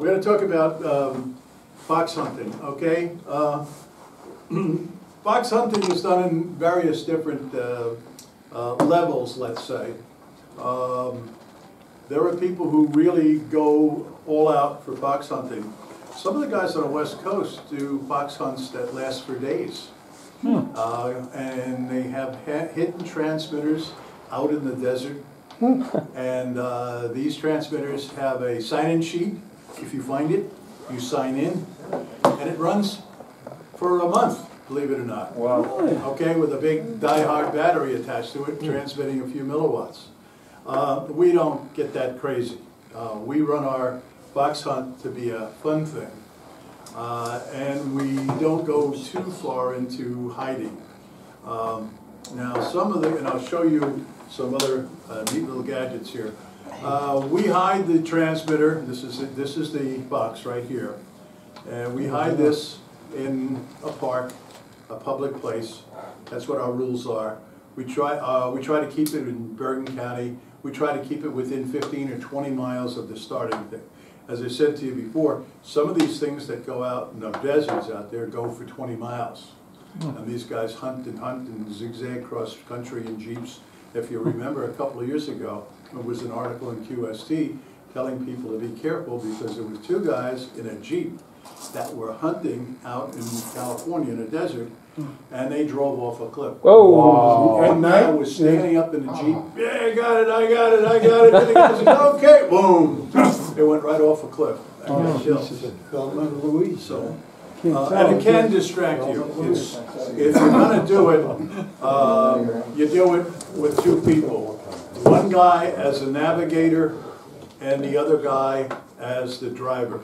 We're gonna talk about um, fox hunting, okay? Uh, Fox hunting is done in various different uh, uh, levels, let's say. Um, There are people who really go all out for fox hunting. Some of the guys on the west coast do fox hunts that last for days. Uh, And they have ha- hidden transmitters out in the desert. And uh, these transmitters have a sign-in sheet. If you find it, you sign in, and it runs for a month, believe it or not. Wow. Okay, with a big die-hard battery attached to it, transmitting a few milliwatts. Uh, We don't get that crazy. Uh, We run our fox hunt to be a fun thing. Uh, And we don't go too far into hiding. Um, Now, some of the, and I'll show you some other uh, neat little gadgets here. Uh, We hide the transmitter, this is, it- this is the box right here. And we hide this in a park, a public place. That's what our rules are. We try, uh, we try to keep it in Bergen County. We try to keep it within fifteen or twenty miles of the starting thing. As I said to you before, some of these things that go out in the deserts out there go for twenty miles. And these guys hunt and hunt and zigzag cross country in jeeps. If you remember, a couple of years ago, there was an article in QST telling people to be careful because there was two guys in a jeep that were hunting out in California in a desert, hmm. and they drove off a cliff. Whoa. One guy was standing up in the jeep, oh. yeah, I got it, I got it, I got it, and the guy said, okay, boom. It went right off a cliff. Oh, that got killed. So, uh, and it can distract you. It's, if you're gonna do it, um, you do it with two people. One guy as a navigator and the other guy as the driver,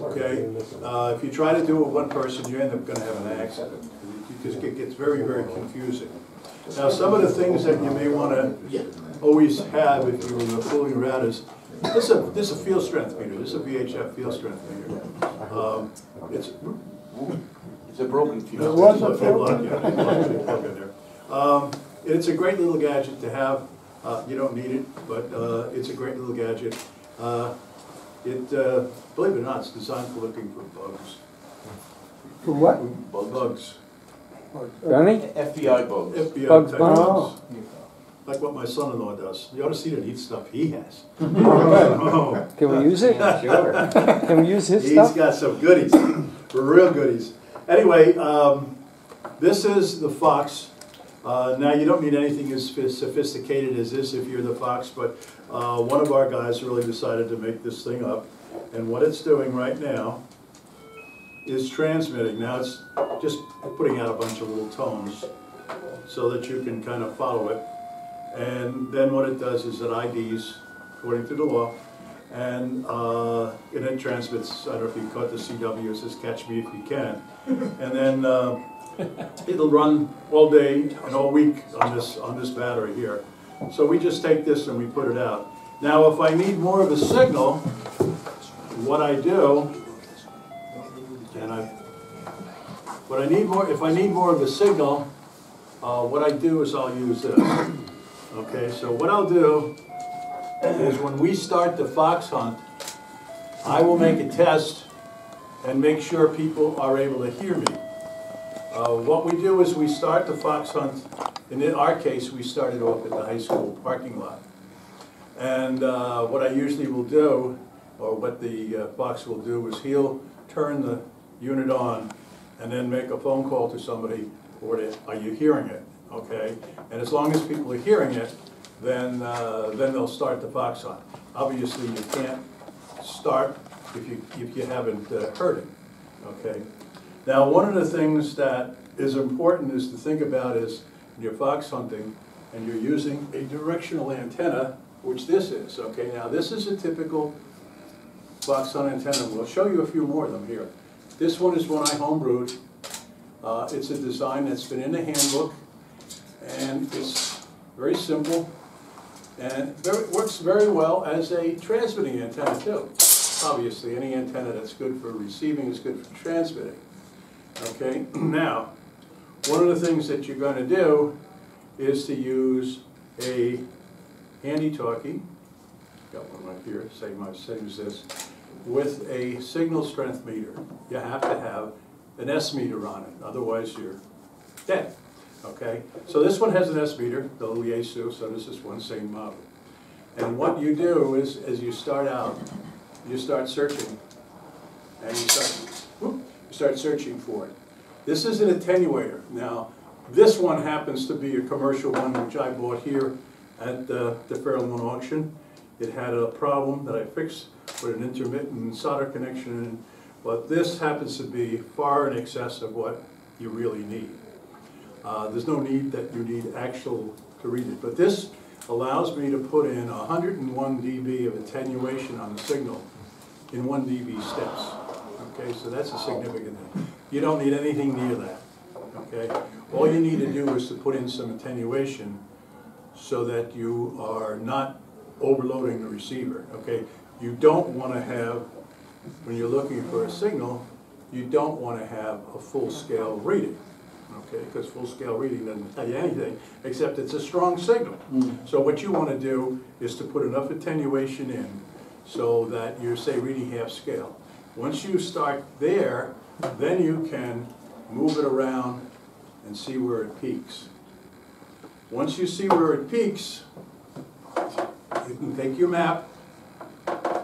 okay? Uh, if you try to do it with one person, you end up gonna have an accident, because it gets very, very confusing. Now, some of the things that you may wanna always have if you're fooling around is, this is a, this is a field strength meter, this is a VHF field strength meter. Um, It's, It's a broken fuse. it was a plug, yeah, there. Um, It's a great little gadget to have, uh, you don't need it, but uh, it's a great little gadget. Uh, It, uh, believe it or not, it's designed for looking for bugs. For what? Bugs, Gunny? FBI bugs. FBI Bugs type Bunny? bugs. Like what my son-in-law does. You ought to see the neat stuff he has. Oh, Can we use it? Sure. Can we use his He's stuff? got some goodies, real goodies. Anyway, um, this is the Fox. Uh, now, you don't need anything as sophisticated as this if you're the Fox, but uh, one of our guys really decided to make this thing up. And what it's doing right now is transmitting. Now, it's just putting out a bunch of little tones so that you can kind of follow it. And then what it does is it IDs, according to the law, and, uh, and it transmits, I don't know if you caught the CW, it says catch me if you can. And then, uh, it'll run all day and all week on this, on this battery here. So we just take this and we put it out. Now, if I need more of a signal, what I do, and I, what I need more, if I need more of a signal, uh, what I do is I'll use this. Okay, so what I'll do is when we start the fox hunt, I will make a test and make sure people are able to hear me. Uh, what we do is we start the fox hunt, and in our case, we started off at the high school parking lot. And uh, what I usually will do, or what the uh, fox will do, is he'll turn the unit on and then make a phone call to somebody, or they, are you hearing it? Okay? And as long as people are hearing it, then, uh, then they'll start the fox hunt. Obviously, you can't start if you, if you haven't uh, heard it, okay? Now, one of the things that is important is to think about is, when you're fox hunting, and you're using a directional antenna, which this is, okay? Now, this is a typical fox hunt antenna, we'll show you a few more of them here. This one is one I homebrewed. Uh, it's a design that's been in the handbook, and it's very simple, and very, works very well as a transmitting antenna too. Obviously, any antenna that's good for receiving is good for transmitting. Okay, now, one of the things that you're gonna do is to use a handy talkie, got one right here, same, same as this, with a signal strength meter. You have to have an S meter on it, otherwise you're dead, okay? So this one has an S meter, the Yaesu, so this is one, same model. And what you do is, as you start out, you start searching, and you start, whoop, start searching for it. This is an attenuator. Now, this one happens to be a commercial one which I bought here at the, the Fairlawn auction. It had a problem that I fixed with an intermittent solder connection, but this happens to be far in excess of what you really need. Uh, there's no need that you need actual to read it, but this allows me to put in hundred and one dB of attenuation on the signal in one dB steps. Okay, so that's a significant thing. You don't need anything near that, okay? All you need to do is to put in some attenuation so that you are not overloading the receiver, okay? You don't wanna have, when you're looking for a signal, you don't wanna have a full-scale reading, okay? Because full-scale reading doesn't tell you anything, except it's a strong signal. Mm. So what you wanna do is to put enough attenuation in so that you're, say, reading half scale. Once you start there, then you can move it around and see where it peaks. Once you see where it peaks, you can take your map.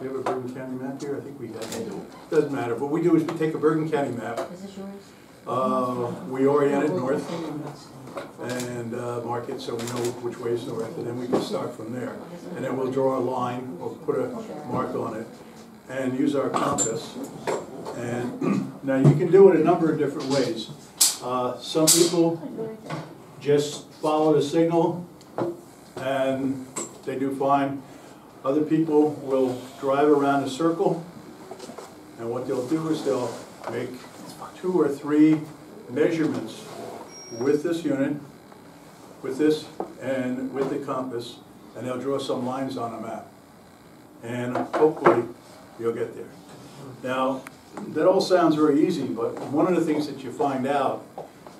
We have a Bergen County map here, I think we have. Doesn't matter, what we do is we take a Bergen County map, Is this yours? Uh, we orient it north and uh, mark it so we know which way is north, and then we can start from there. And then we'll draw a line, or put a mark on it, and use our compass. And now you can do it a number of different ways. Uh, Some people just follow the signal and they do fine. Other people will drive around a circle and what they'll do is they'll make two or three measurements with this unit, with this, and with the compass, and they'll draw some lines on a map. And hopefully, you'll get there. Now, that all sounds very easy, but one of the things that you find out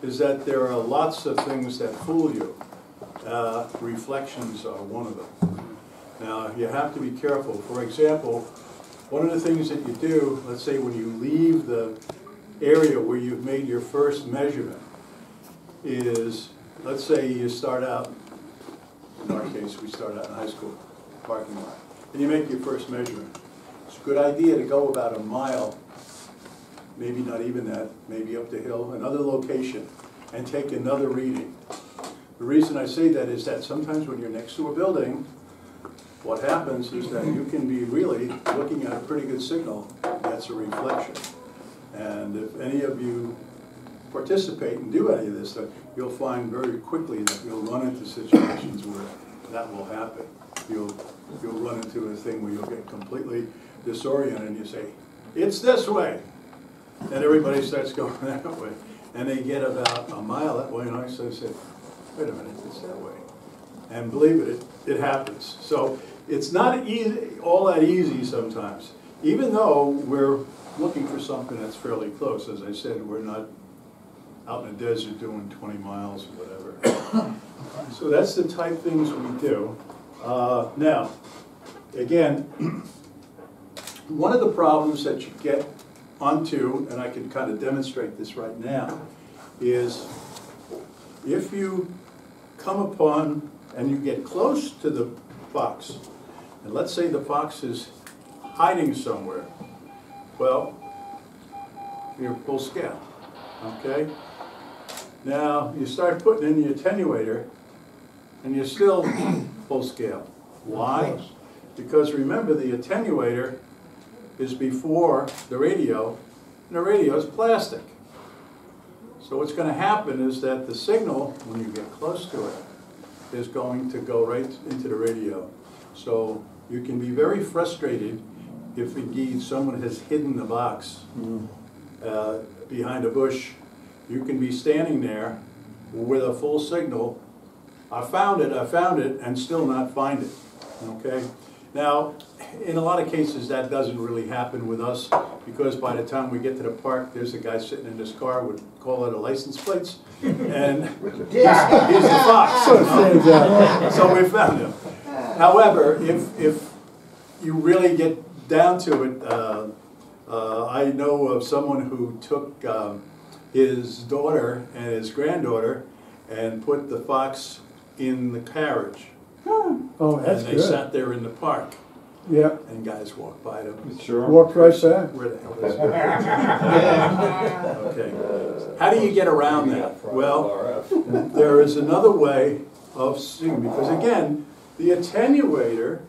is that there are lots of things that fool you. Uh, Reflections are one of them. Now, you have to be careful. For example, one of the things that you do, let's say when you leave the area where you've made your first measurement, is, let's say you start out, in our case, we start out in high school, parking lot, and you make your first measurement. It's a good idea to go about a mile, maybe not even that, maybe up the hill, another location, and take another reading. The reason I say that is that sometimes when you're next to a building, what happens is that you can be really looking at a pretty good signal, that's a reflection. And if any of you participate and do any of this stuff, you'll find very quickly that you'll run into situations where that will happen. You'll, you'll run into a thing where you'll get completely disoriented and you say, it's this way. And everybody starts going that way. And they get about a mile that way and I say, say, wait a minute, it's that way. And believe it, it, it happens. So it's not easy, all that easy sometimes. Even though we're looking for something that's fairly close, as I said, we're not out in the desert doing twenty miles or whatever. So that's the type things we do. Uh, now, again, one of the problems that you get onto, and I can kind of demonstrate this right now, is if you come upon and you get close to the fox, and let's say the fox is hiding somewhere, well, you're full scale, okay? Now, you start putting in the attenuator, and you're still full scale. Why? Because remember, the attenuator is before the radio, and the radio is plastic. So what's gonna happen is that the signal, when you get close to it, is going to go right into the radio. So you can be very frustrated if indeed someone has hidden the box uh, behind a bush. You can be standing there with a full signal, I found it, I found it, and still not find it, okay? Now, in a lot of cases, that doesn't really happen with us, because by the time we get to the park, there's a guy sitting in his car with, call it a license plates, and he's the fox. you know? So we found him. However, if, if you really get down to it, uh, uh, I know of someone who took um, his daughter and his granddaughter and put the fox in the carriage. Oh, that's good. And they good. sat there in the park, Yeah, and guys walked by them. Sure. walked right back. Where the hell is it? Okay. How do you get around that? Well, there is another way of seeing, because again, the attenuator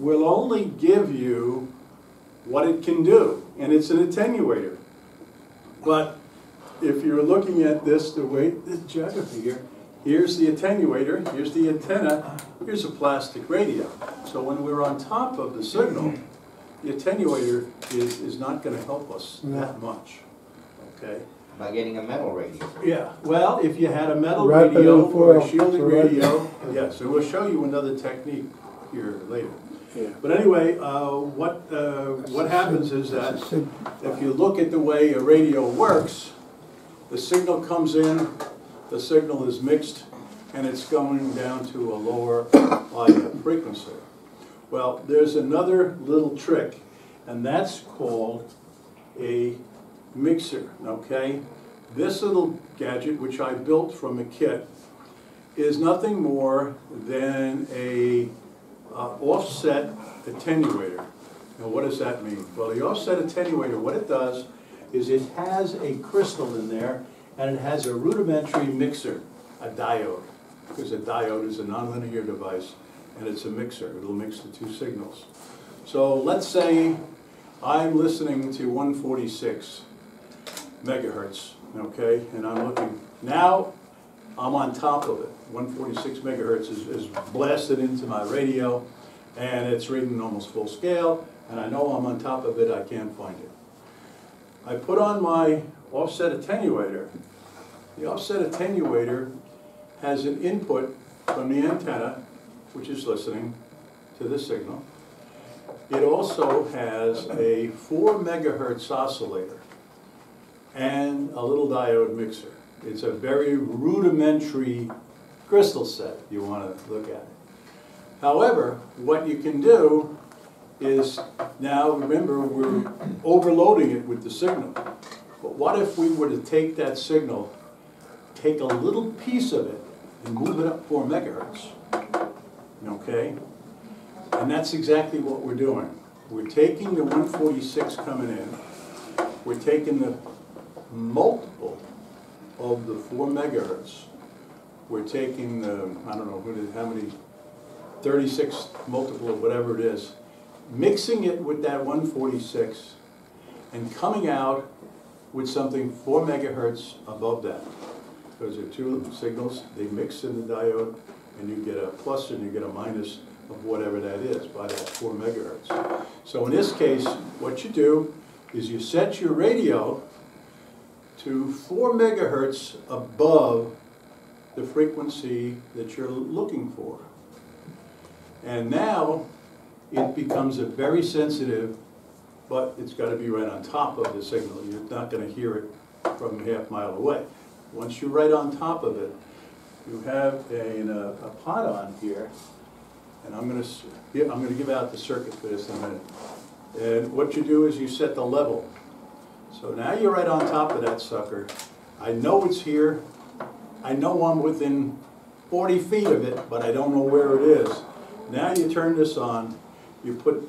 will only give you what it can do, and it's an attenuator. But if you're looking at this, the way, the geography here, here's the attenuator, here's the antenna, here's a plastic radio. So when we're on top of the signal, the attenuator is, is not gonna help us that much, okay? By getting a metal radio. Yeah, well, if you had a metal Wrap radio or a foil, shielded radio, yes, and we'll show you another technique here later. Yeah. But anyway, uh, what, uh, what happens is that if you look at the way a radio works, the signal comes in, the signal is mixed, and it's going down to a lower IF frequency. Well, there's another little trick, and that's called a mixer, okay? This little gadget, which I built from a kit, is nothing more than a uh, offset attenuator. Now, what does that mean? Well, the offset attenuator, what it does is it has a crystal in there, and it has a rudimentary mixer, a diode, because a diode is a nonlinear device, and it's a mixer. It'll mix the two signals. So let's say I'm listening to 146 megahertz, okay, and I'm looking, now I'm on top of it. 146 megahertz is, is blasted into my radio, and it's reading almost full scale, and I know I'm on top of it, I can't find it. I put on my offset attenuator. The offset attenuator has an input from the antenna, which is listening to the signal. It also has a four megahertz oscillator and a little diode mixer. It's a very rudimentary crystal set, you want to look at it. However, what you can do is, now remember, we're overloading it with the signal. But what if we were to take that signal, take a little piece of it, and move it up four megahertz? Okay? And that's exactly what we're doing. We're taking the 146 coming in, we're taking the multiple of the four megahertz. We're taking the, I don't know, how many, thirty-six multiple of whatever it is, mixing it with that one forty-six, and coming out with something four megahertz above that. Those are two signals, they mix in the diode, and you get a plus and you get a minus of whatever that is by that four megahertz. So in this case, what you do is you set your radio to four megahertz above the frequency that you're looking for. And now, it becomes a very sensitive, but it's gotta be right on top of the signal. You're not gonna hear it from a half mile away. Once you're right on top of it, you have a, uh, a pot on here, and I'm gonna, I'm gonna give out the circuit for this in a minute. And what you do is you set the level. So now you're right on top of that sucker. I know it's here. I know I'm within forty feet of it, but I don't know where it is. Now you turn this on, you put,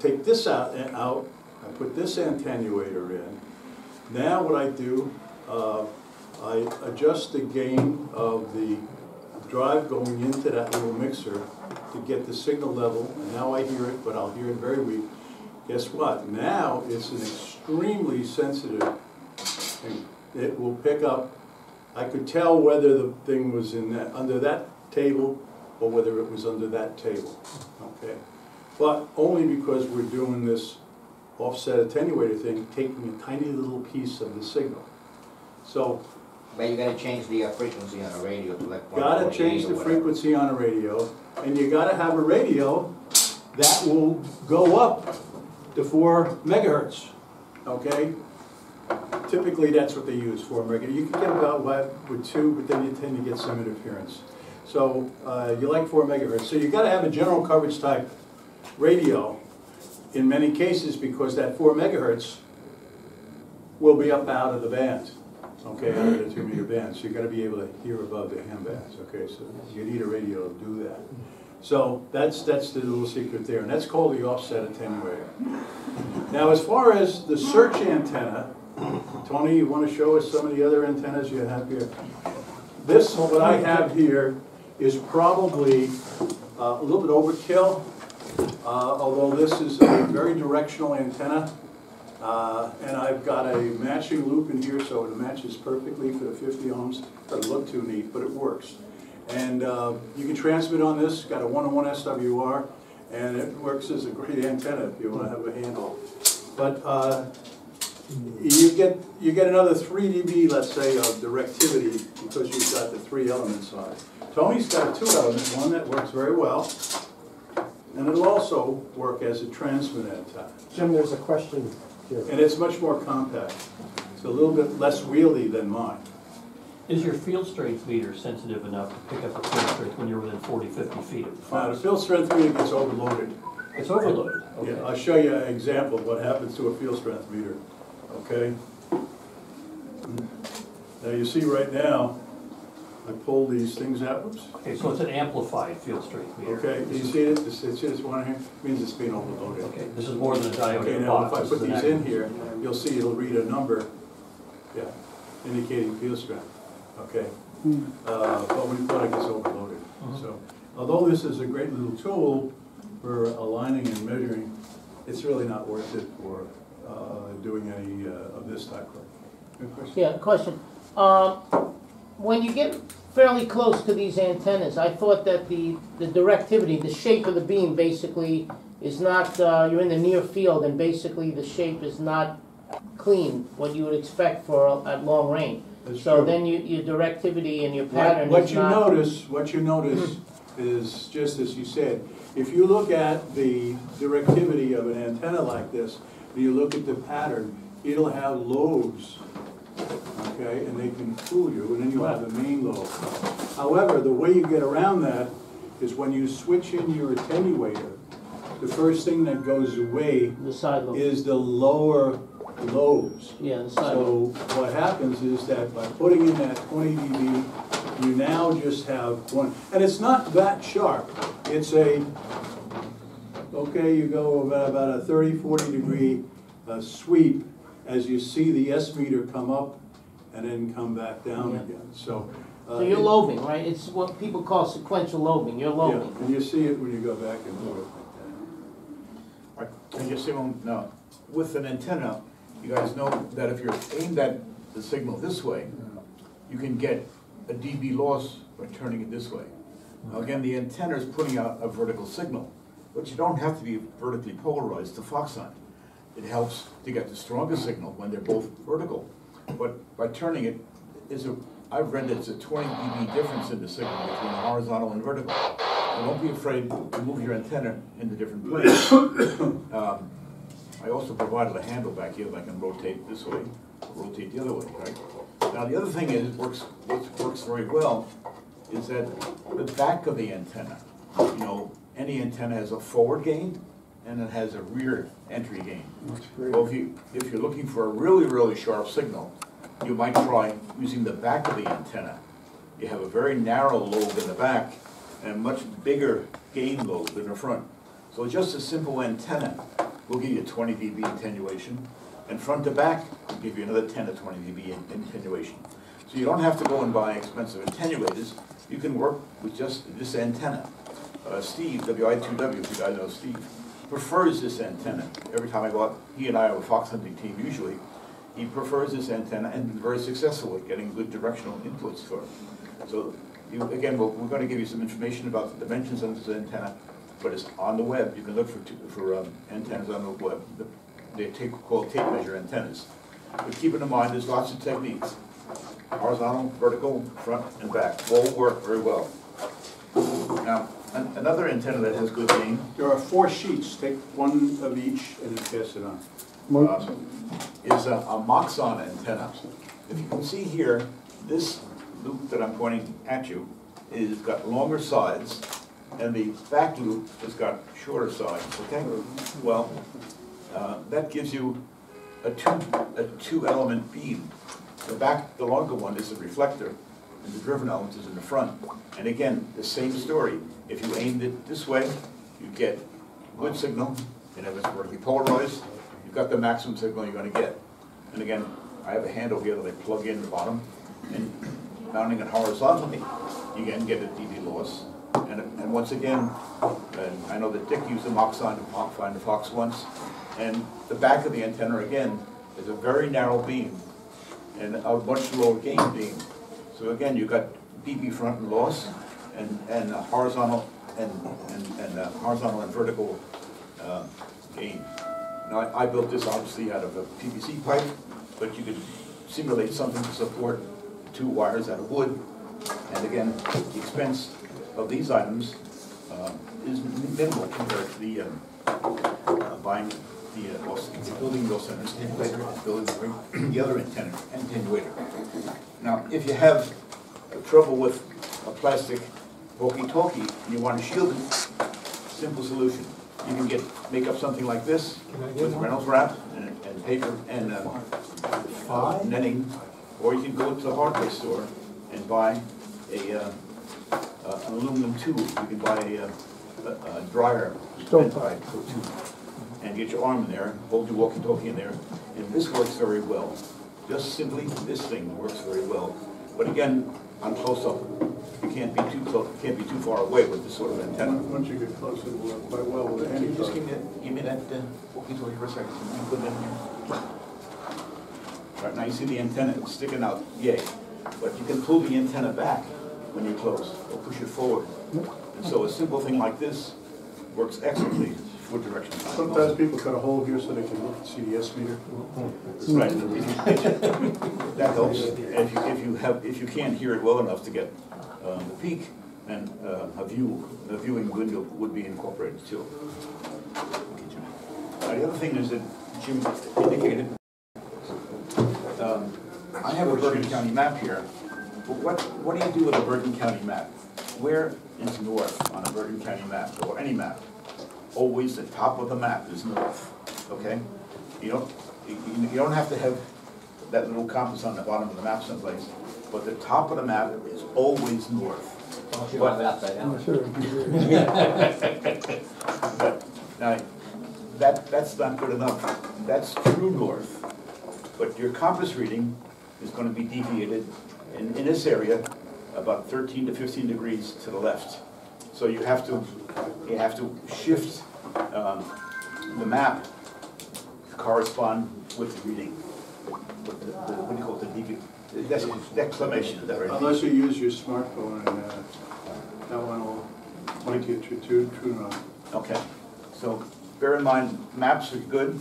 take this out, eh, out, I put this attenuator in. Now what I do, uh, I adjust the gain of the drive going into that little mixer to get the signal level. And now I hear it, but I'll hear it very weak. Guess what? Now it's an extremely sensitive thing. It will pick up, I could tell whether the thing was in that, under that table or whether it was under that table, okay? But only because we're doing this offset attenuator thing, taking a tiny little piece of the signal. So But you gotta change the uh, frequency on the radio to like one Gotta change the frequency on a radio, and you gotta have a radio that will go up to four megahertz, okay? Typically, that's what they use, four megahertz. You can get about with two, but then you tend to get some interference. So, uh, you like four megahertz, so you've gotta have a general coverage type radio in many cases, because that four megahertz will be up out of the band, okay, out of the two meter band, so you've gotta be able to hear above the ham bands, okay, so you need a radio to do that. So that's, that's the little secret there, and that's called the offset attenuator. Now, as far as the search antenna, Tony, you wanna show us some of the other antennas you have here? This, what I have here, is probably uh, a little bit overkill, uh, although this is a very directional antenna. Uh, And I've got a matching loop in here, so it matches perfectly for the 50 ohms. Doesn't look too neat, but it works. And uh, you can transmit on this, got a one-on-one SWR, and it works as a great antenna if you want to have a handle. But uh, you get, you get another three dB, let's say, of directivity because you've got the three elements on it. Tony's got two elements, one that works very well, and it'll also work as a transmit antenna. Jim, there's a question here. And it's much more compact. It's a little bit less wieldy than mine. Is your field strength meter sensitive enough to pick up the field strength when you're within 40, 50 feet of the Now, uh, the fox? field strength meter gets overloaded. It's overloaded, Yeah, I'll okay. show you an example of what happens to a field strength meter, okay? Now, you see right now, I pull these things out, whoops. Okay, so it's an amplified field strength meter. Okay, do you see it? This, it's this one here, means it's being overloaded. Okay, this is more than a diode Okay, in a now, if box. I this put is an these in here, you'll see it'll read a number, yeah, indicating field strength, okay? Uh, but we you put it, gets overloaded. Mhm. So, although this is a great little tool for aligning and measuring, it's really not worth it for, uh, doing any, uh, of this type of. Good question? Yeah, question. Um, When you get fairly close to these antennas, I thought that the, the directivity, the shape of the beam basically is not, uh, you're in the near field and basically the shape is not clean, what you would expect for, at long range. That's So true. then you, your directivity and your What pattern what is you not. notice, what you notice is, just as you said, if you look at the directivity of an antenna like this, and you look at the pattern, it'll have lobes, okay, and they can fool you, and then you'll have the main lobe. However, the way you get around that is when you switch in your attenuator, the first thing that goes away The side lobe. is the lower lobes. Yeah, the side lobe. So what happens is that by putting in that twenty dB, you now just have one, and it's not that sharp. It's a, okay, you go about, about a 30, 40 degree uh, sweep as you see the S meter come up and then come back down Yeah. again, so. uh, So you're it- lobing, right? It's what people call sequential lobing. You're Yeah, lobing. and you see it when you go back and forth like And just a moment, now, with an antenna, you guys know that if you're aimed at the signal this way, you can get a dB loss by turning it this way. Now, again, the antenna is putting out a vertical signal, but you don't have to be vertically polarized to fox hunt. It helps to get the strongest signal when they're both vertical. But by turning it, is a, I've read that it's a twenty dB difference in the signal between horizontal and vertical. And don't be afraid to move your antenna in the different planes. Um, I also provided a handle back here that I can rotate this way, rotate the other way, right? Now, the other thing is, it works, what works very well is that the back of the antenna, you know, any antenna has a forward gain and it has a rear entry gain. Well, if you, if you're looking for a really, really sharp signal, you might try using the back of the antenna. You have a very narrow lobe in the back and a much bigger gain lobe in the front. So just a simple antenna will give you twenty dB attenuation, and front to back we'll give you another ten to twenty dB attenuation. So you don't have to go and buy expensive attenuators, you can work with just this antenna. Uh, Steve, WI two W, if you guys know Steve, prefers this antenna. Every time I go out, he and I are a fox hunting team usually, he prefers this antenna and been very successful at getting good directional inputs for it. So, you, again, we're, we're gonna give you some information about the dimensions of this antenna, but it's on the web, you can look for, t- for um, antennas on the web. The- They're tape, called tape measure antennas. But keep in mind, there's lots of techniques. Horizontal, vertical, front and back, all work very well. Now, an- another antenna that has good gain, There are four sheets, take one of each and then pass it on. um, is a, a Moxon antenna. If you can see here, this loop that I'm pointing at you is got longer sides and the back loop has got shorter sides, okay? Well, uh, that gives you a two, a two-element beam. The back, the longer one is the reflector, and the driven element is in the front. And again, the same story. If you aimed it this way, you get good signal, and if it's vertically polarized, you've got the maximum signal you're gonna get. And again, I have a handle here that I plug in the bottom, and mounting it horizontally, you again get a dB loss. And, and once again, and I know that Dick used the Moxon to find the Fox once, and the back of the antenna, again, is a very narrow beam, and a much lower gain beam. So again, you've got dB front and loss, and, and a horizontal, and, and, and horizontal and vertical, uh, gain. Now, I, I built this obviously out of a PVC pipe, but you could simulate something to support two wires out of wood. And again, the expense of these items, uh, is minimal compared to the, um, uh, buying the, uh, Los- the building Angeles attenuator, and building the- the other antenna, attenuator. Now, if you have trouble with a plastic walkie-talkie and you want to shield it, simple solution. You can get, make up something like this with Reynolds wrap and, and paper and, uh, uh, netting, or you can go to the hardware store and buy a, uh, an aluminum tube. You can buy a, uh, a a dryer. Stove bent pipe tube, And get your arm in there, hold your walkie-talkie in there, and this works very well. Just simply, this thing works very well. But again, on close-up, you can't be too close, can't be too far away with this sort of antenna. Once you get close, it'll work quite well with Can any you just give me that, give me that uh, walkie-talkie for a second, so we put it in here? Right, now you see the antenna sticking out, yay, but you can pull the antenna back when you're close, or push it forward. And so a simple thing like this works excellently for direction. Sometimes people cut a hole here so they can look at CDS meter. Right, you- that helps. If you, if you have, if you can't hear it well enough to get um, the peak, then uh, a view, a viewing window would be incorporated too. The other thing is that Jim indicated, um, I have a Bergen County map here, what, what do you do with a Bergen County map? Where is north on a Bergen County map, or any map? Always the top of the map is north, okay? You don't, you, you you don't have to have that little compass on the bottom of the map someplace, but the top of the map is always north. Don't you have it upside down? I'm sure. But, now, that, that's not good enough. That's true north. But your compass reading is gonna be deviated in, in this area about thirteen to fifteen degrees to the left. So you have to, you have to shift, um, the map to correspond with the reading. What the- the- what do you call it, the devi, that's declination, is that right? Unless you use your smartphone and uh, that one will point you to true, north. Okay, so bear in mind, maps are good,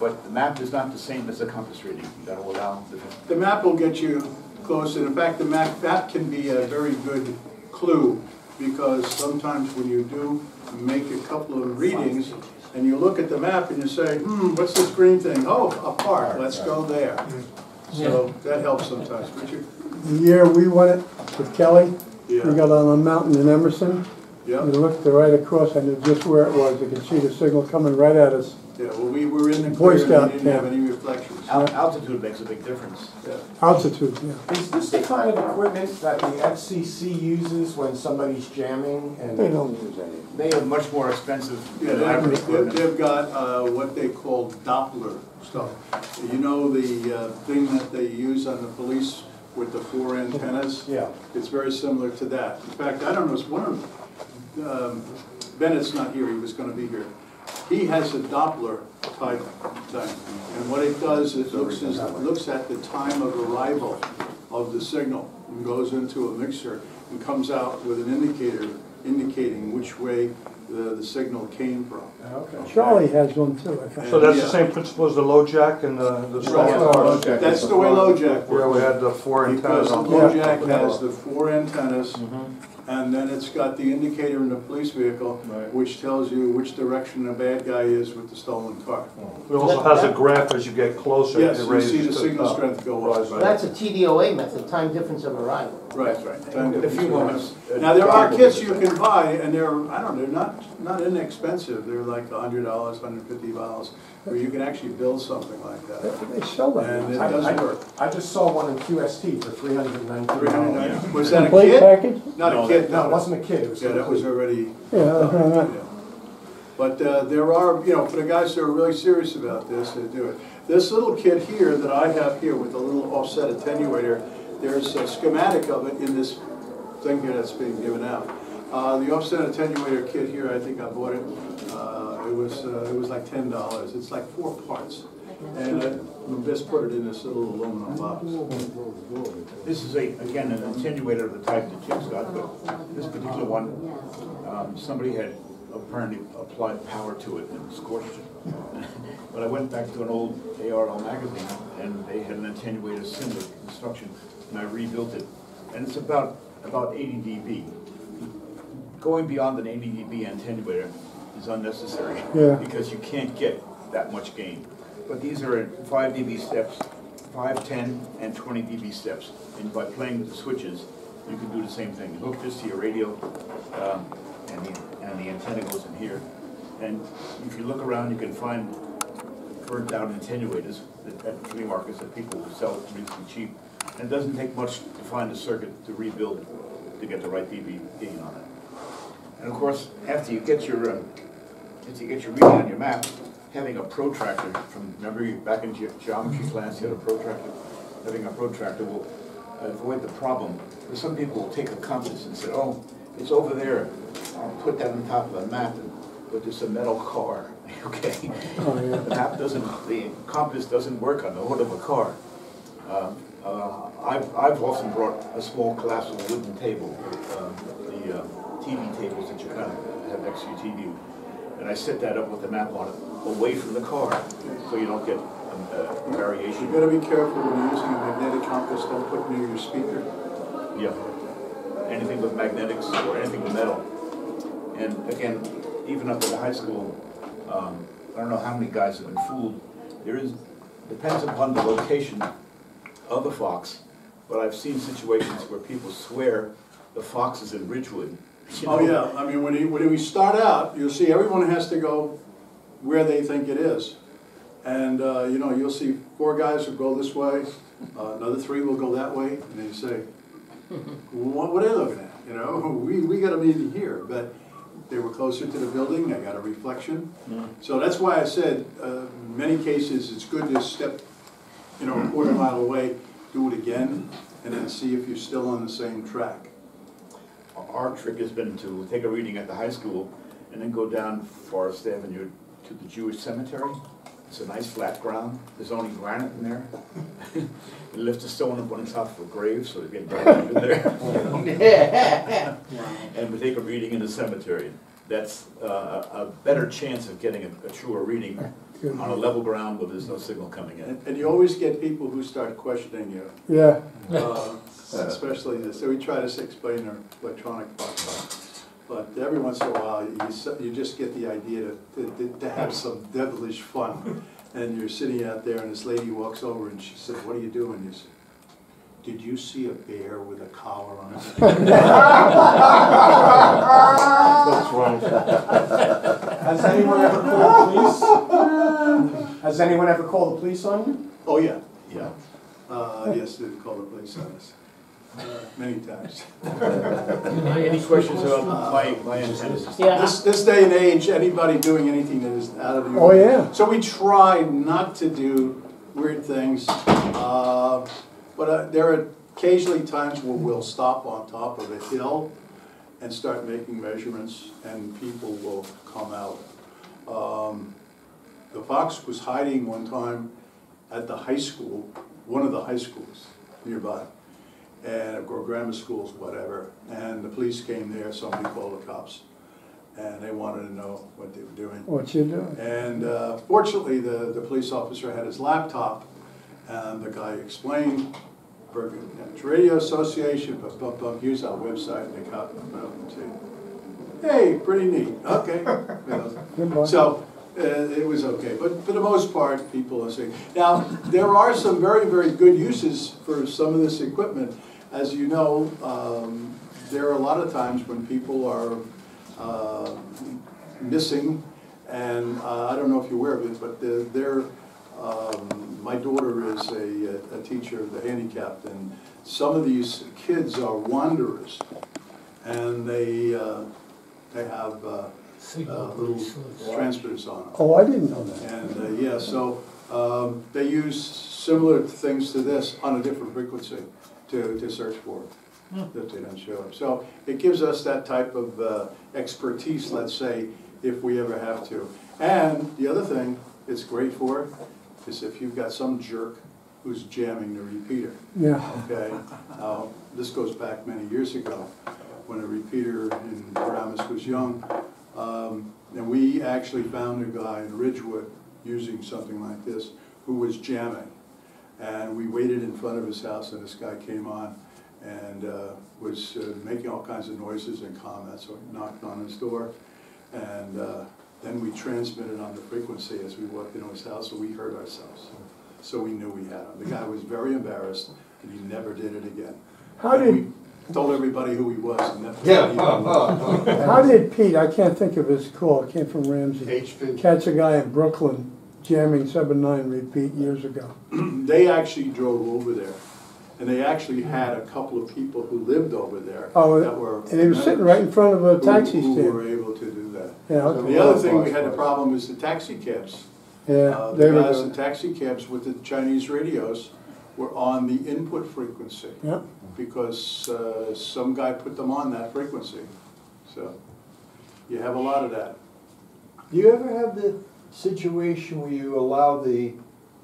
but the map is not the same as the compass reading. You gotta allow the, The map will get you close, and in fact, the map, that can be a very good clue, because sometimes when you do make a couple of readings, and you look at the map and you say, hmm, what's this green thing? Oh, a park, let's go there. So that helps sometimes, Richard? The year we went it with Kelly, we got on a mountain in Emerson. You yeah, looked right across, I knew just where it was. You could see the signal coming right at us. yeah, well, we were in the Boy clear, and we didn't have any reflections. Al- altitude makes a big difference. Yeah. Altitude, yeah. Is this the kind of equipment that the FCC uses when somebody's jamming and? They don't use any. They are much more expensive Yeah, than average they've, equipment. they've got uh, what they call Doppler stuff. You know the uh, thing that they use on the police with the four antennas? Yeah. It's very similar to that. In fact, I don't know, it's one of, um, Bennett's not here, he was gonna be here. He has a Doppler type thing. And what it does, it looks, is, it looks at the time of arrival of the signal and goes into a mixer and comes out with an indicator indicating which way the, the signal came from. Okay. Charlie has one too, I think. So that's Yeah. the same principle as the LoJack and the, the Right. small cars? That's the way low jack LoJack Where we had the four Because antennas on the top. LoJack has the four antennas, mm-hmm. And then it's got the indicator in the police vehicle, Right. which tells you which direction the bad guy is with the stolen car. It also has a graph as you get closer. Yes, it you raises see the to signal top. strength go up. Rise That's a TDOA method, time difference of arrival. Right, right. Time In a few difference. moments, a Now, there are kits you can buy, and they're, I don't know, not, not inexpensive, they're like a hundred dollars, hundred fifty dollars, where you can actually build something like that. They sell And it. I- does I- work. I just saw one in QST for three hundred and nineteen Three hundred dollars. ninety, was that a Complete kit? package? Not No, a kit, No, it wasn't a kid, it was. Yeah, that was already. Yeah, that's what Yeah. But uh, there are, you know, for the guys that are really serious about this, they do it. This little kit here that I have here with the little offset attenuator, there's a schematic of it in this thing here that's being given out. Uh, The offset attenuator kit here, I think I bought it, uh, it was, uh, it was like ten dollars. It's like four parts. And I just put it in this little aluminum box. This is a, again, an attenuator of the type that Jim's got, but this particular one, um, somebody had apparently applied power to it and scorched it. But I went back to an old ARRL magazine, and they had an attenuator similar construction, and I rebuilt it. And it's about, about eighty dB. Going beyond an eighty dB attenuator is unnecessary. Yeah. Because you can't get that much gain. But these are in five dB steps, 5, 10, and twenty dB steps. And by playing with the switches, you can do the same thing. You hook this to your radio, um, and the, and the antenna goes in here. And if you look around, you can find burnt down attenuators at- at flea markets that people will sell reasonably cheap. And it doesn't take much to find a circuit to rebuild to get the right dB gain on it. And of course, after you get your, uh, after you get your reading on your map, having a protractor from, remember back in ge- geometry class, you had a protractor? Having a protractor will avoid the problem, But some people will take a compass and say, oh, it's over there, I'll put that on top of the map, and- but there's a metal car, okay? Oh, yeah. The map doesn't, the compass doesn't work on the hood of a car. Um, uh, I've, I've often brought a small collapsible wooden table, um, the uh, TV tables that you kind of have next to your TV, and I set that up with the map on it, away from the car, so you don't get um, uh, You variation. gotta be careful when you're using a magnetic compass, don't put near your speaker. Yeah. Anything with magnetics or anything with metal. And again, even up at the high school, um, I don't know how many guys have been fooled. There is, depends upon the location of the fox, but I've seen situations where people swear the fox is in Ridgewood. you Oh, yeah, I mean, when you, when we start out, you'll see everyone has to go where they think it is. And, uh, you know, you'll see four guys will go this way, uh, another three will go that way, and then you say, what, what are they looking at, you know? We, we got a meeting here, but they were closer to the building, they got a reflection. So that's why I said, uh, in many cases, it's good to step, you know, a quarter mile away, do it again, and then see if you're still on the same track. Our trick has been to take a reading at the high school and then go down Forest Avenue to the Jewish cemetery. It's a nice flat ground, there's only granite in there. You lift a stone up on the top of a grave, so they get buried in there. And we take a reading in the cemetery. That's uh, a a better chance of getting a- a truer reading on a level ground where there's no signal coming in. And, and you always get people who start questioning you, Yeah, uh, especially this, so we try to explain our electronic box. But every once in a while, you, s- you just get the idea to, to, to have some devilish fun. And you're sitting out there and this lady walks over and she said, what are you doing? You said, did you see a bear with a collar on it? That's right. Has anyone ever called the police? Has anyone ever called the police on you? Oh, yeah, Yeah. uh, yes, they've called the police on us, uh, many times. Any questions about my, my antennas? Yeah, This, this day and age, anybody doing anything that is out of the. Oh, yeah. So we try not to do weird things, uh, but uh, there are occasionally times where we'll stop on top of a hill and start making measurements, and people will come out. Um, The fox was hiding one time at the high school, one of the high schools nearby, and, or grammar schools, whatever, and the police came there, somebody called the cops, and they wanted to know what they were doing. what you doing? And uh, fortunately, the, the police officer had his laptop, and the guy explained, Bergen Radio Association, blah, blah, blah, here's our website, and they cop, well, see, hey, pretty neat, okay. You know. So, uh, it was okay, but for the most part, people are saying, now, there are some very, very good uses for some of this equipment. As you know, um, there are a lot of times when people are uh, missing, and uh, I don't know if you're aware of it, but they're- they're, um, my daughter is a a teacher, of the handicapped, and some of these kids are wanderers, and they, uh, they have uh, uh, little transmitters on them. Oh, I didn't know that. And, uh, yeah, so, um, they use similar things to this on a different frequency to, to search for, that they don't show up. So it gives us that type of, uh, expertise, let's say, if we ever have to. And the other thing it's great for is if you've got some jerk who's jamming the repeater. Yeah. Okay, now, this goes back many years ago, when a repeater in Paramus was young. Um, and we actually found a guy in Ridgewood using something like this, who was jamming. And we waited in front of his house and this guy came on and, uh, was uh, making all kinds of noises and comments, so we knocked on his door. And, uh, then we transmitted on the frequency as we walked into his house, so we heard ourselves. So we knew we had him. The guy was very embarrassed, and he never did it again. How And did, we Told everybody who he was, and that. Uh, uh, uh. how did Pete, I can't think of his call, it came from Ramsey, HP. catch a guy in Brooklyn jamming seven nine repeat years ago? They actually drove over there, and they actually had a couple of people who lived over there Oh, that were. And he was sitting right in front of a who- taxi Who were stand. able to do that. Yeah, okay. The other thing we had the problem is the taxi cabs. yeah, Uh, The guys doing in taxi cabs with the Chinese radios were on the input frequency. Yeah. Because uh, some guy put them on that frequency. So you have a lot of that. Do you ever have the situation where you allow the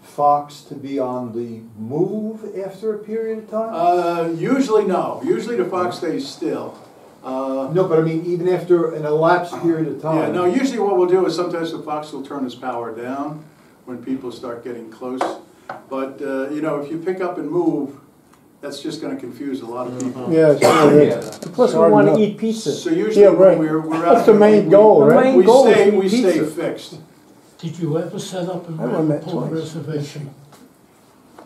fox to be on the move after a period of time? Uh, Usually no, usually the fox stays still. Uh, No, but I mean, even after an elapsed period of time? Yeah, no, usually what we'll do is sometimes the fox will turn his power down when people start getting close. But, uh, you know, if you pick up and move, that's just gonna confuse a lot of people. Yeah, so it's- Plus, we Hard wanna eat pizza. So usually Yeah, when right. we're, we're out. That's the there, main we- goal, The right? main We goal is stay, to we eat stay pizza. fixed. Did you ever set up a I run that Rappaport twice. reservation?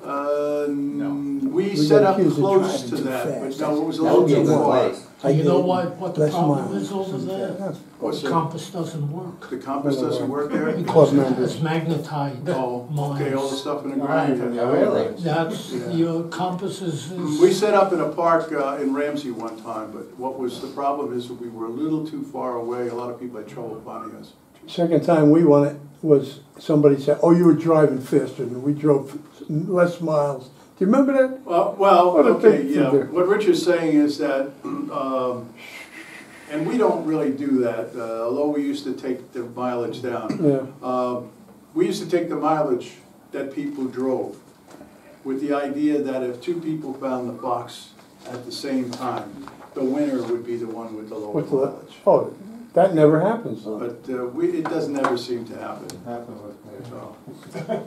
Uh, n- we We set up accused of close driving to too that, but fast. no, it was a That little would be a too good far. place. Do you know did what, what the less problem miles is over there? that. What's The that? compass doesn't work. The compass doesn't work there? Club Because members. it's magnetized Oh, okay, all the mines. stuff in the ground. Oh, really? That's, Yeah. your compass is, We set up in a park uh, in Ramsey one time, but what was, the problem is that we were a little too far away. A lot of people had trouble finding us. Second time we won it was somebody said, oh, you were driving faster than we drove less miles. Do you remember that? Well, well, What okay, yeah, what Rich is saying is that, um, and we don't really do that, uh, although we used to take the mileage down. Yeah. Um, We used to take the mileage that people drove, with the idea that if two people found the box at the same time, the winner would be the one with the the, mileage. oh, that never happens. though. But uh, we, it doesn't ever seem to happen, Happened with me. so.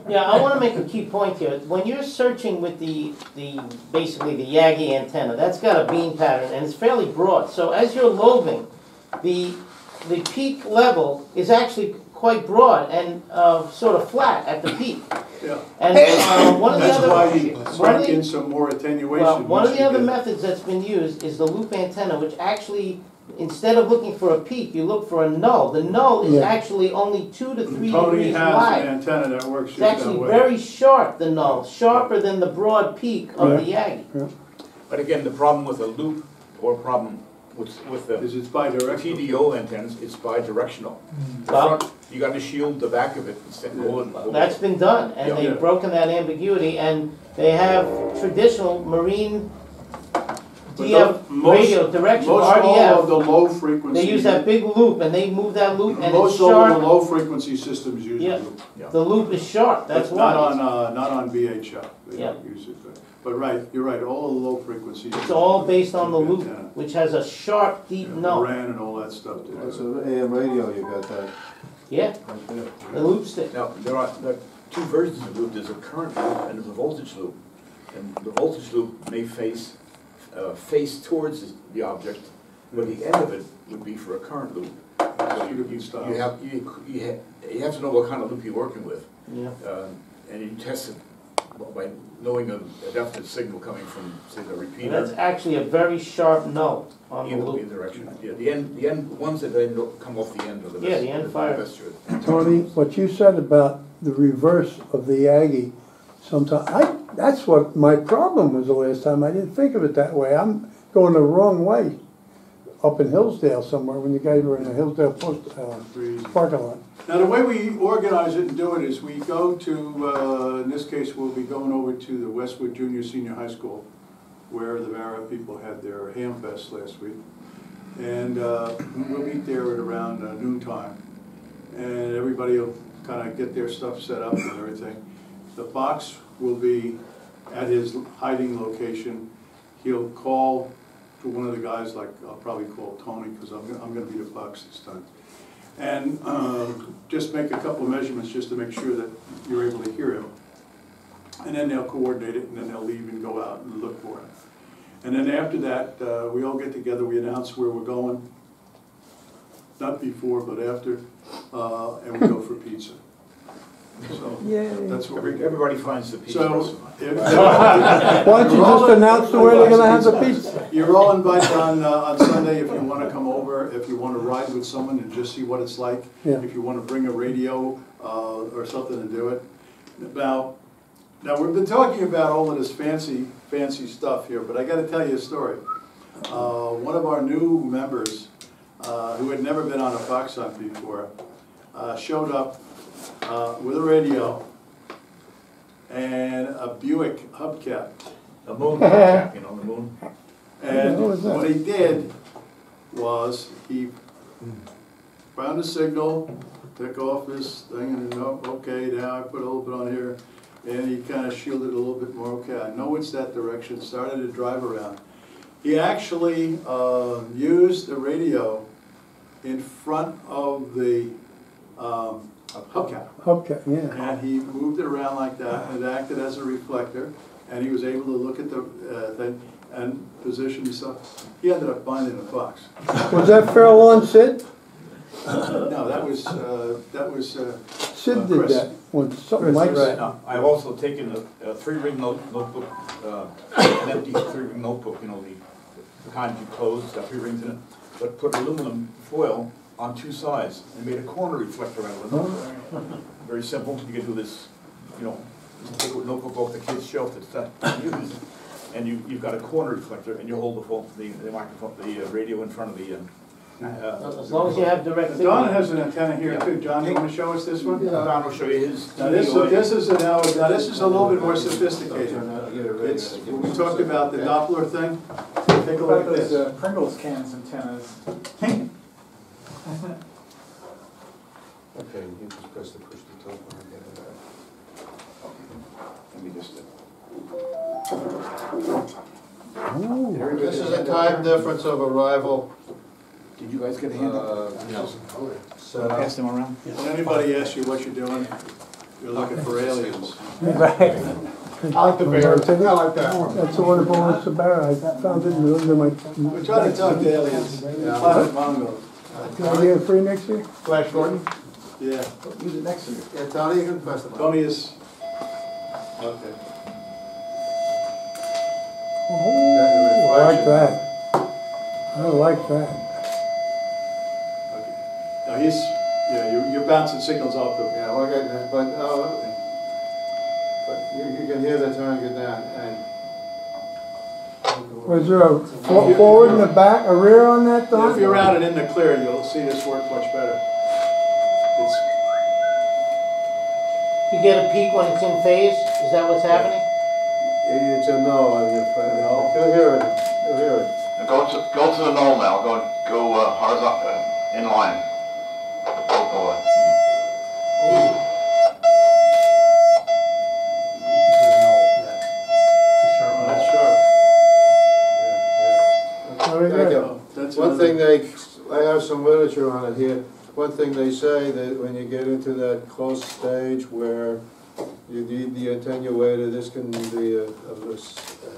Yeah, I wanna make a key point here. When you're searching with the, the, basically the Yagi antenna, that's got a beam pattern and it's fairly broad. So as you're lobing, the, the peak level is actually quite broad and, uh, sort of flat at the peak. Yeah, And, uh, one of the that's other. why he one the- in some more attenuation. Well, one of the other did. methods that's been used is the loop antenna, which actually, instead of looking for a peak, you look for a null. The null is Yeah. actually only two to three Tony degrees has an wide. antenna that works It's just that actually way. very sharp, the null, sharper than the broad peak of the Yagi. But again, the problem with a loop, or problem with, with the Is it's bi-directional. TDO antennas, it's bi-directional. Hmm. The Well- front, you gotta shield the back of it instead of going. That's been done, and Yeah. they've broken that ambiguity, and they have traditional marine But DF most- radio direction, Most all of the RDF. low frequency. They use that big loop, and they move that loop, and it's Most all of the sharp. low frequency systems use Yeah. the loop. The loop is sharp, that's But Not on, why. uh, not on VHF, they Yeah. don't use it, but, but right, you're right, all the low frequencies. It's all based on the loop, Antenna. which has a sharp, deep Yeah, null. Loran and all that stuff. there. That's an AM radio, you got that Yeah, right there. the loop stick. Now, there are, there are two versions of loop, there's a current loop and there's a voltage loop. And the voltage loop may face, uh, face towards the object, but the end of it would be for a current loop. So you, you you have, you, you have, you have to know what kind of loop you're working with. Yeah. Uh, And you test it by knowing a a definite signal coming from, say, the And that's actually a very sharp note on the Either loop. either direction, yeah, the end, the end, ones that then come off the end of the best. Yeah, the end fire. best good. Tony, what you said about the reverse of the Yagi, sometimes, I, that's what my problem was the last time, I didn't think of it that way, I'm going the wrong way. Up in Hillsdale somewhere, when the guys were in the Hillsdale post, uh, parking lot. Now, the way we organize it and do it is we go to, uh, in this case, we'll be going over to the Westwood Junior Senior High School, where the Mara people had their ham fest last week. And uh, we'll meet there at around uh, noon time. And everybody will kind of get their stuff set up and everything. The box will be at his hiding location. He'll call to one of the guys, like, I'll probably call Tony, because I'm, I'm gonna be the Fox this time. And um, just make a couple of measurements just to make sure that you're able to hear him. And then they'll coordinate it, and then they'll leave and go out and look for him. And then after that, uh, we all get together, we announce where we're going, not before, but after, uh, and we go for pizza. So, that's what we Everybody finds the pizza So, if- Why don't you just announce the way they're gonna have the pizza? You're all invited on, uh, on Sunday if you wanna come over, if you wanna ride with someone and just see what it's like. Yeah. If you wanna bring a radio, uh, or something and do it. Now, now, we've been talking about all of this fancy, fancy stuff here, but I gotta tell you a story. Uh, one of our new members, uh, who had never been on a fox hunt before, uh, showed up, uh, with a radio and a Buick hubcap. The moon, hubcap, you know, the moon. And What was that? what he did was he found a signal, took off his thing and then, oh, okay, now I put a little bit on here. And he kind of shielded a little bit more, okay, I know it's that direction, started to drive around. He actually, uh, used the radio in front of the, um, hubcap. Okay, yeah. And he moved it around like that, and it acted as a reflector, and he was able to look at the, uh, thing and position himself. He ended up finding a fox. Was that Farrell on Sid? No, that was, uh, that was, uh, Sid did that once, something like that. Now, I've also taken a, a three-ring note- notebook, uh, an empty three-ring notebook, you know, the, the kind you close, got three rings in it, but put aluminum foil on two sides and made a corner reflector out of it. Very simple, you can do this, you know, take a notebook off the kid's shelf that's not used, and you, you've got a corner reflector, and you hold the phone, the, the microphone, the uh, radio in front of the, uh, uh. As long as you have direct signal. Don has an antenna here too. John, you wanna show us this one? Yeah. Don will show you his. Now, this, this is, a- now, now, this is a little bit more sophisticated. It's, we talked about the Doppler thing. Take a look at this. uh, Pringles cans antennas. Okay, you just press the push to talk when I get it out. Let me just. This is a time difference of arrival, Did you guys get a handout? uh, set Pass up. them around? When anybody asks you what you're doing, you're looking for aliens. Right. I like the bear, I like that. That's a wonderful one, Sabara, I found it in the, in my, We're trying to talk to aliens. Planet Mongo. can I get it free next year? Flash Gordon? Yeah, Use it next to me. Yeah, Tony, you can press the button. Tony is, okay. Oh, I like that. I like that. Okay. Now, he's, yeah, you're, you're bouncing signals off the, Yeah, well, I got that, but, uh, but you, you can hear the turn get down, and. Was there a forward and a back, a rear on that, Don? if you're out and in the clear, you'll see this work much better. It's, You get a peak when it's in phase, is that what's happening? It's a no, on your, no, you'll hear it, you'll hear it. Go to, go to the null now, go, go uh, horizontal, uh, in line. Go, go, uh, that's sharp. Very Thank good. you. That's One another- thing they, I have some literature on it here, one thing they say that when you get into that close stage where you need the attenuator, this can be a- of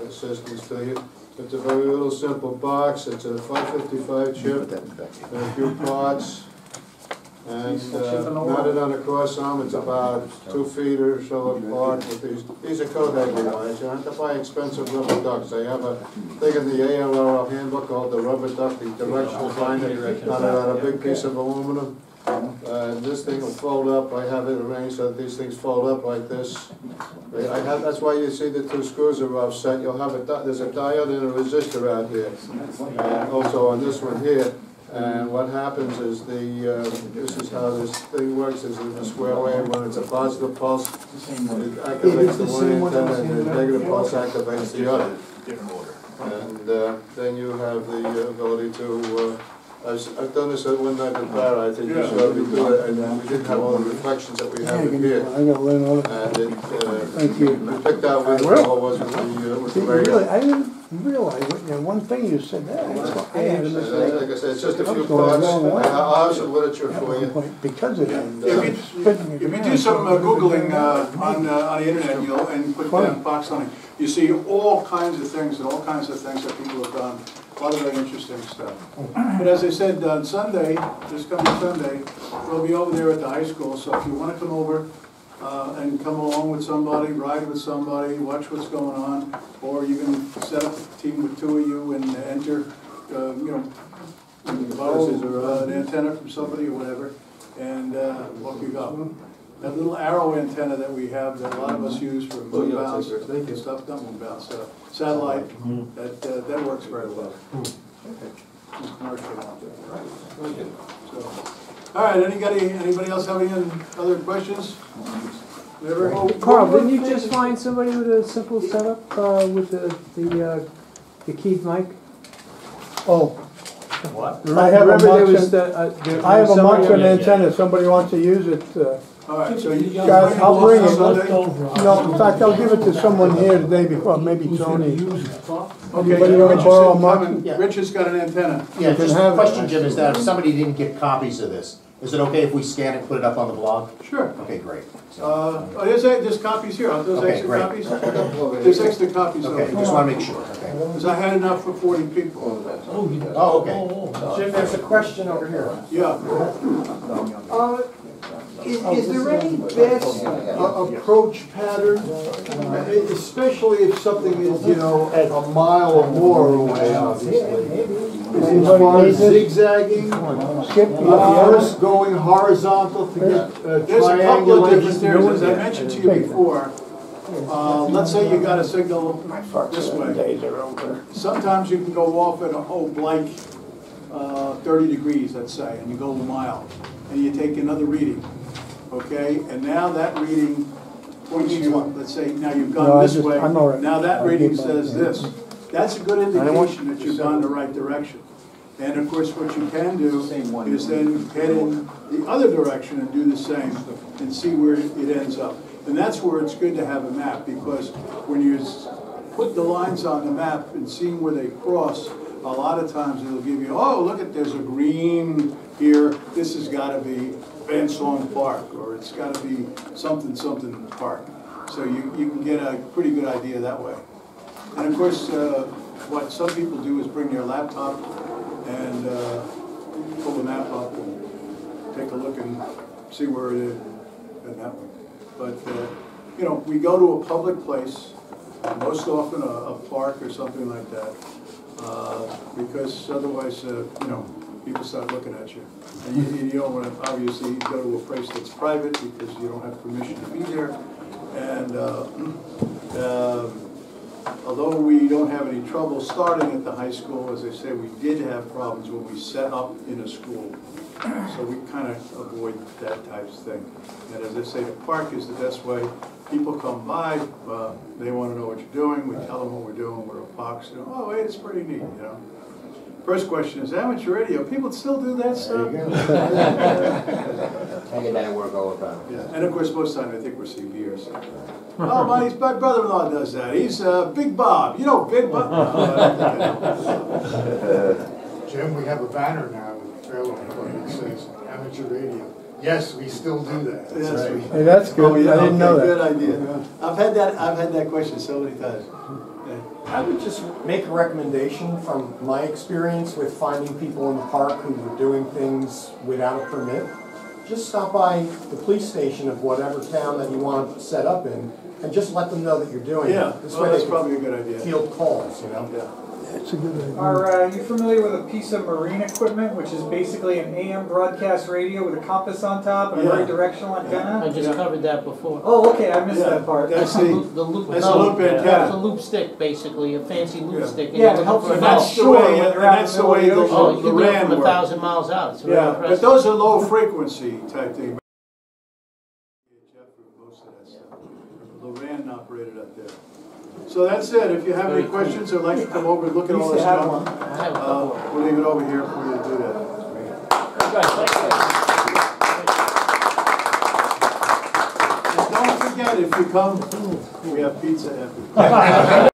assistance to you. It's a very little simple box, it's a five fifty-five chip, and a few parts, And uh, mounted on a cross arm, it's about two feet or so apart with these, these are Kodak lines. You have to buy expensive rubber ducks. They have a thing in the ARRL handbook called the rubber duck, the directional binder, mounted on a big piece of aluminum. Uh, this thing will fold up, I have it arranged so that these things fold up like this. I have, that's why you see the two screws are offset, you'll have a, di- there's a diode and a resistor out here. And also on this one here, and what happens is the, uh, this is how this thing works, is in a square wave, when it's a positive pulse, it activates the one antenna, and the negative pulse activates the other. Different order. And uh, then you have the ability to, uh, I've I've done this at one night in Para, I think you showed me do it, and we didn't have all the reflections that we have in here. I gotta learn all. And it, uh, Thank you. we picked out where the ball was with the, uh, with the really. I didn't realize, what- you know, one thing you said there, I had a And, uh, mistake. Like I said, it's just a I few was going thoughts, the wrong way. I'll have some literature for you. Because of that. And, If uh, you, if you do some uh, Googling uh, on, uh, on the internet, you'll, and put down Fox hunting, you see all kinds of things and all kinds of things that people have done, a lot of very interesting stuff. But as I said, on Sunday, this coming Sunday, we'll be over there at the high school, so if you wanna come over, uh, and come along with somebody, ride with somebody, watch what's going on, or you can set up a team with two of you and enter, uh, you know, borrow uh, an antenna from somebody or whatever, and uh, off you go. That little arrow antenna that we have, that a lot of us use for moon bounce and stuff, not moon bounce, uh, satellite, that, uh, that works very well. It's commercial. Out there. So, All right, anybody, anybody else have any other questions? Never? Carl, didn't you just find somebody with a simple setup, uh, with the, the, uh, the keyed mic? Oh. What? I have a Remember there was Mach, the, uh, there I have a somebody Mach on- antenna, somebody wants to use it, uh, All right, so you. Guys, I'll bring it. Sunday? no, in fact, I'll give it to someone here the day before, maybe Tony. use it? Okay, Anybody wanna Rich borrow a is Mach? coming. Rich has got an antenna. Yeah, You can just have it. question, Jim, is that if somebody didn't get copies of this, is it okay if we scan it and put it up on the blog? Sure. Okay, great. Uh, oh, there's, there's copies here, are those Okay, extra great. copies? There's extra copies of Okay, it. just wanna make sure, okay. Because I had enough for forty people. Oh, you- Oh, okay. oh, oh. Jim, there's a question over here. Yeah. Uh, Is, is there any best uh, approach pattern, uh, especially if something is, you know, a mile or more away, obviously? Is it as far as zigzagging, uh, first going horizontal to get uh, There's a couple of different theories, as I mentioned to you before. Uh, let's say you got a signal this way. days are over. Sometimes you can go off at a oblique, uh, thirty degrees, let's say, and you go a mile, and you take another reading, okay? And now that reading points you, let's say, now you've No, I gone this just- way, I'm all right. now that I'll reading get back says there. this. That's a good indication that you've gone the right direction. And of course, what you can do is then head in the other direction and do the same, and see where it ends up. And that's where it's good to have a map, because when you s- put the lines on the map and seeing where they cross, a lot of times it'll give you, oh, look at, there's a green here, this has gotta be Van Saun Park, or it's gotta be something, something in the park. So you, you can get a pretty good idea that way. And of course, uh, what some people do is bring their laptop and uh, pull the map up and take a look and see where it is, and that way. But, uh, you know, we go to a public place, most often a, a park or something like that, uh, because otherwise, uh, you know, people start looking at you. And you, you don't want to, obviously, go to a place that's private because you don't have permission to be there. And, uh, um, although we don't have any trouble starting at the high school, as I say, we did have problems when we set up in a school. So we kind of avoid that type of thing. And as I say, the park is the best way. People come by, uh, they want to know what you're doing, we tell them what we're doing, we're a fox, you know, oh, wait, it's pretty neat, you know? First question is amateur radio, people still do that stuff? I get that at work all the time. Yeah, and of course, most of the time I think we're CBers. Oh, my, my brother-in-law does that. He's uh, Big Bob. You know Big Bob? No, I don't think I know. Jim, we have a banner now with Fairlawn, that says amateur radio. Yes, we still do that. Yes, we- Hey, that's Oh, good, yeah, I didn't know that. Good idea. I've had that, I've had that question so many times. Yeah. I would just make a recommendation from my experience with finding people in the park who were doing things without a permit. just stop by the police station of whatever town that you want to set up in, and just let them know that you're doing it. Yeah, This well, way that's probably a good idea. field calls, you know? That's a good idea. Are uh, you familiar with a piece of marine equipment, which is basically an AM broadcast radio with a compass on top and a very Yeah. directional antenna? I just covered that before. Oh, okay, I missed Yeah, that part. That's The the, loop, the loop. that's no, a loop It's a antenna. loop stick, basically, a fancy loop Yeah. stick. and Yeah, it helps you And that's mouse. the Sure, way, when you're and out that's in the the way middle the of Oh, the you the can do it RAN from a works. thousand miles out, it's very Yeah, but impressive. those are low frequency type thing. Most of that stuff. Loran operated up there. So that's it, if you have any Very cool. questions or like to come over and look at all this stuff, one. I have a uh, we'll leave it over here for you to do that. And don't forget, if you come, we have pizza after.